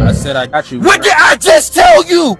I said I got you. What did I just tell you?